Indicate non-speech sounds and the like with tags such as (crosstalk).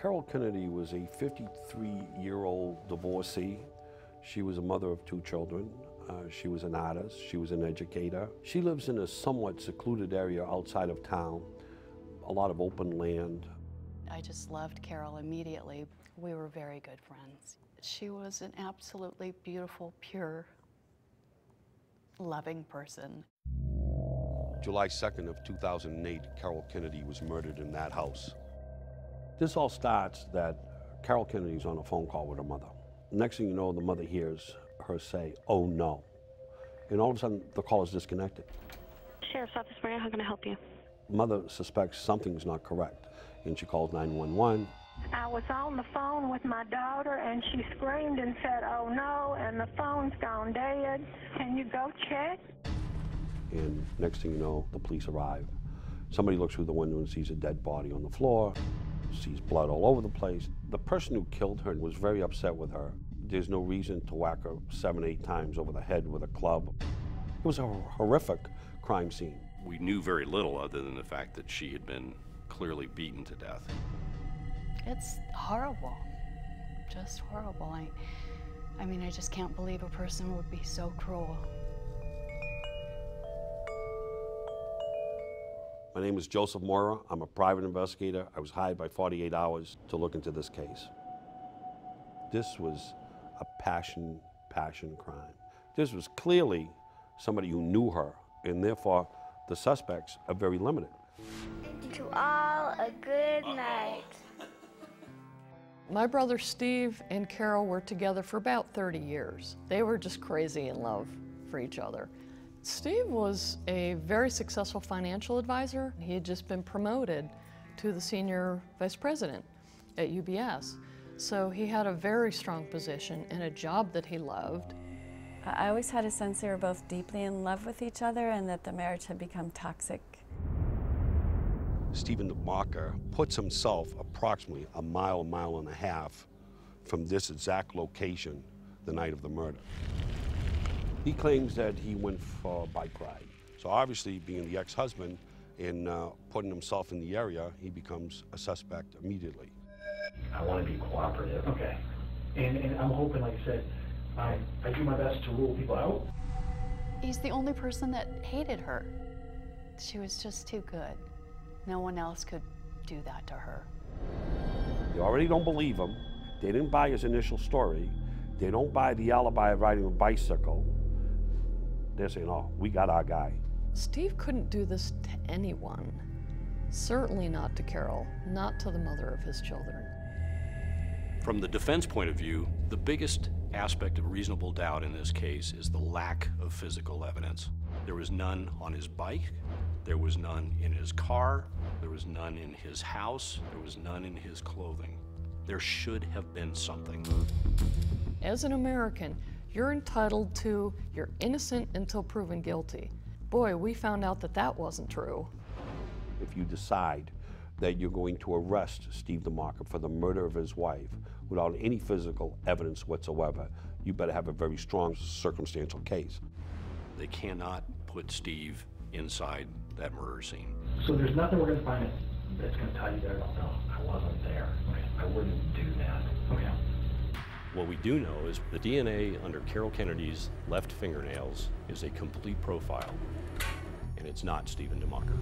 Carol Kennedy was a 53-year-old divorcee. She was a mother of two children. Uh, she was an artist. She was an educator. She lives in a somewhat secluded area outside of town, a lot of open land. I just loved Carol immediately. We were very good friends. She was an absolutely beautiful, pure, loving person. July 2nd of 2008, Carol Kennedy was murdered in that house. This all starts that Carol Kennedy's on a phone call with her mother. Next thing you know, the mother hears her say, oh no. And all of a sudden, the call is disconnected. Sheriff's Office, Maria, how can I help you? Mother suspects something's not correct, and she calls 911. I was on the phone with my daughter and she screamed and said, oh no, and the phone's gone dead. Can you go check? And next thing you know, the police arrive. Somebody looks through the window and sees a dead body on the floor, sees blood all over the place. The person who killed her was very upset with her. There's no reason to whack her seven, eight times over the head with a club. It was a horrific crime scene. We knew very little other than the fact that she had been clearly beaten to death. It's horrible, just horrible. I, I mean, I just can't believe a person would be so cruel. My name is Joseph Mora. I'm a private investigator. I was hired by 48 Hours to look into this case. This was a passion, passion crime. This was clearly somebody who knew her, and therefore the suspects are very limited. To all, a good night. (laughs) My brother Steve and Carol were together for about 30 years. They were just crazy in love for each other. Steve was a very successful financial advisor. He had just been promoted to the senior vice president at UBS. So he had a very strong position and a job that he loved. I always had a sense they were both deeply in love with each other and that the marriage had become toxic. Steven DeMocker puts himself approximately a mile, mile and a half from this exact location the night of the murder. He claims that he went for a bike ride. So obviously, being the ex-husband and uh, putting himself in the area, he becomes a suspect immediately. I want to be cooperative. Okay. And, and I'm hoping, like I said, I, I do my best to rule people out. He's the only person that hated her. She was just too good. No one else could do that to her. They already don't believe him. They didn't buy his initial story. They don't buy the alibi of riding a bicycle. They're saying, oh, we got our guy. Steve couldn't do this to anyone. Certainly not to Carol, not to the mother of his children. From the defense point of view, the biggest aspect of reasonable doubt in this case is the lack of physical evidence. There was none on his bike, there was none in his car, there was none in his house, there was none in his clothing. There should have been something. As an American, you're entitled to you're innocent until proven guilty. Boy, we found out that that wasn't true. If you decide that you're going to arrest Steve DeMocker for the murder of his wife without any physical evidence whatsoever, you better have a very strong circumstantial case. They cannot put Steve inside that murder scene. So there's nothing we're going to find that's going to tell you there? No, I wasn't there. Okay, I wouldn't do that. Okay. What we do know is the DNA under Carol Kennedy's left fingernails is a complete profile, and it's not Steven DeMocker.